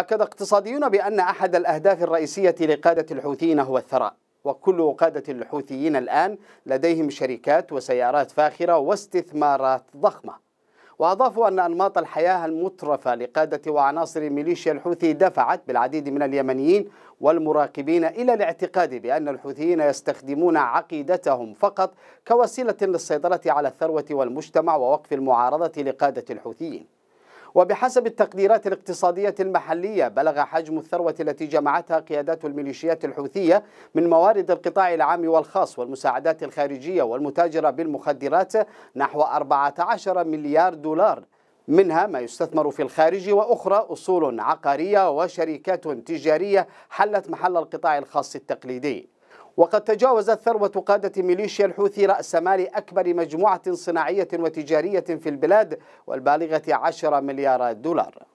أكد اقتصاديون بأن أحد الأهداف الرئيسية لقادة الحوثيين هو الثراء وكل قادة الحوثيين الآن لديهم شركات وسيارات فاخرة واستثمارات ضخمة. وأضافوا أن أنماط الحياة المترفة لقادة وعناصر ميليشيا الحوثي دفعت بالعديد من اليمنيين والمراقبين إلى الاعتقاد بأن الحوثيين يستخدمون عقيدتهم فقط كوسيلة للسيطرة على الثروة والمجتمع ووقف المعارضة لقادة الحوثيين. وبحسب التقديرات الاقتصادية المحلية بلغ حجم الثروة التي جمعتها قيادات الميليشيات الحوثية من موارد القطاع العام والخاص والمساعدات الخارجية والمتاجرة بالمخدرات نحو 14 مليار دولار. منها ما يستثمر في الخارج وأخرى أصول عقارية وشركات تجارية حلت محل القطاع الخاص التقليدي. وقد تجاوزت ثروة قادة ميليشيا الحوثي رأس مال أكبر مجموعة صناعية وتجارية في البلاد والبالغة عشر مليارات دولار.